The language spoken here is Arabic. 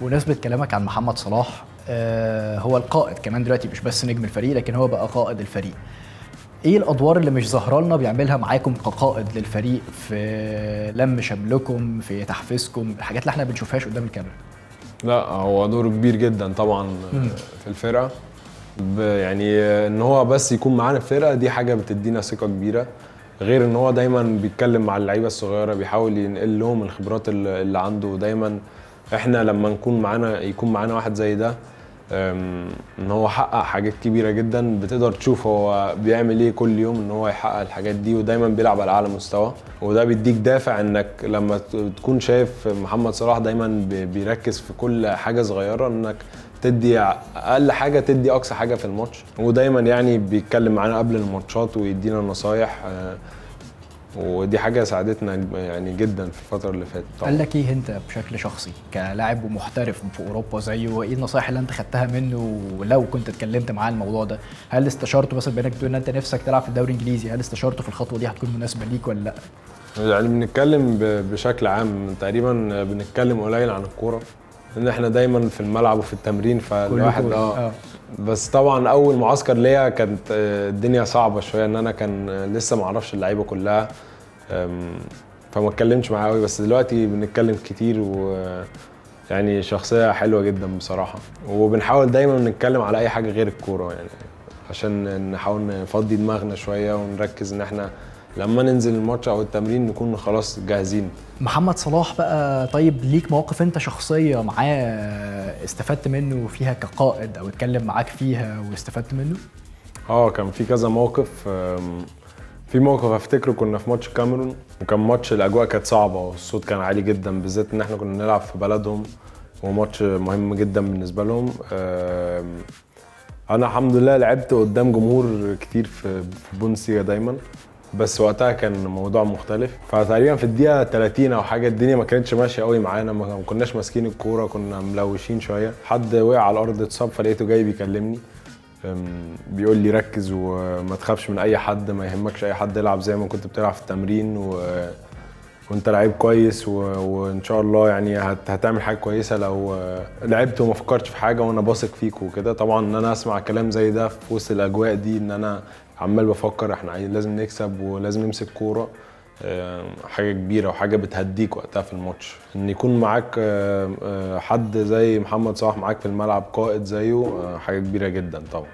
بمناسبة كلامك عن محمد صلاح آه هو القائد كمان دلوقتي مش بس نجم الفريق لكن هو بقى قائد الفريق. إيه الأدوار اللي مش ظاهرة لنا بيعملها معاكم كقائد للفريق في لم شملكم في تحفيزكم الحاجات اللي إحنا ما بنشوفهاش قدام الكاميرا؟ لا هو دوره كبير جدا طبعا في الفرقة. يعني إن هو بس يكون معانا في الفرقة دي حاجة بتدينا ثقة كبيرة. غير إن هو دايما بيتكلم مع اللعيبة الصغيرة بيحاول ينقل لهم الخبرات اللي عنده دايما إحنا لما نكون معانا يكون معانا واحد زي ده إن هو حقق حاجات كبيرة جدا بتقدر تشوف هو بيعمل إيه كل يوم إن هو يحقق الحاجات دي ودايما بيلعب على أعلى مستوى. وده بيديك دافع إنك لما تكون شايف محمد صلاح دايما بي- بيركز في كل حاجة صغيرة إنك تدي أقل حاجة تدي أقصى حاجة في الماتش. ودايما يعني بيتكلم معانا قبل الماتشات ويدينا نصايح آه، ودي حاجة ساعدتنا يعني جدا في الفترة اللي فاتت قال لك إيه أنت بشكل شخصي كلاعب ومحترف في أوروبا زيه وإيه النصائح اللي أنت خدتها منه ولو كنت اتكلمت معاه الموضوع ده؟ هل استشارته مثلا بإنك تقول إن أنت نفسك تلعب في الدوري الإنجليزي هل استشارته في الخطوة دي هتكون مناسبة ليك ولا لأ؟ يعني بنتكلم بشكل عام تقريبا بنتكلم قليل عن الكورة ان إحنا دايما في الملعب وفي التمرين فالواحد كورة. آه. آه. بس طبعا أول معسكر ليا كانت آه، الدنيا صعبة شوية إن أنا كان آه، لسه ما أعرفش اللعيبة كلها. فما اتكلمش معاه قوي بس دلوقتي بنتكلم كتير و يعني شخصية حلوة جدا بصراحة. وبنحاول دايما نتكلم على أي حاجة غير الكورة يعني عشان نحاول نفضي دماغنا شوية ونركز إن إحنا لما ننزل الماتش أو التمرين نكون خلاص جاهزين. محمد صلاح بقى طيب ليك مواقف أنت شخصية معاه استفدت منه فيها كقائد أو اتكلم معاك فيها واستفدت منه؟ آه كان في كذا موقف في موقف أفتكره كنا في ماتش الكاميرون وكان ماتش الأجواء كانت صعبة والصوت كان عالي جدا بالذات إن إحنا كنا نلعب في بلدهم وماتش مهم جدا بالنسبة لهم. أنا الحمد لله لعبت قدام جمهور كتير في بونسيا دايما بس وقتها كان الموضوع مختلف. فتقريبا في الدقيقة 30 أو حاجة الدنيا ما كانتش ماشية قوي معانا ما كناش ماسكين الكورة كنا ملوشين شوية. حد وقع على الأرض اتصاب فلقيته جاي بيكلمني. بيقول لي ركز وما تخافش من أي حد ما يهمكش أي حد العب زي ما كنت بتلعب في التمرين و... وأنت لعيب كويس و... وإن شاء الله يعني هت... هتعمل حاجة كويسة لو لعبت وما فكرتش في حاجة وأنا باثق فيك وكده. طبعا إن أنا أسمع كلام زي ده في وسط الأجواء دي إن أنا عمال بفكر إحنا لازم نكسب ولازم نمسك كورة. حاجة كبيرة وحاجة بتهديك وقتها في الماتش. إن يكون معاك آه، آه، حد زي محمد صلاح معاك في الملعب قائد زيه آه، حاجة كبيرة جدا طبعا.